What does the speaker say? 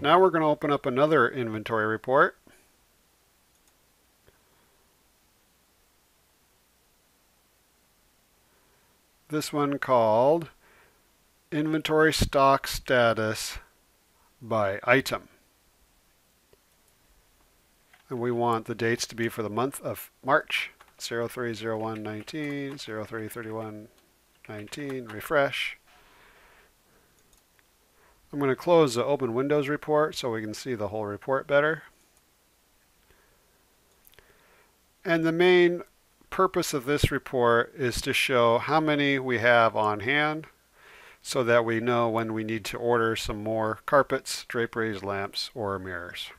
now we're going to open up another inventory report. This one called Inventory Stock Status by Item. And we want the dates to be for the month of March 030119, 033119, refresh. I'm going to close the Open Windows report so we can see the whole report better. And the main purpose of this report is to show how many we have on hand so that we know when we need to order some more carpets, draperies, lamps, or mirrors.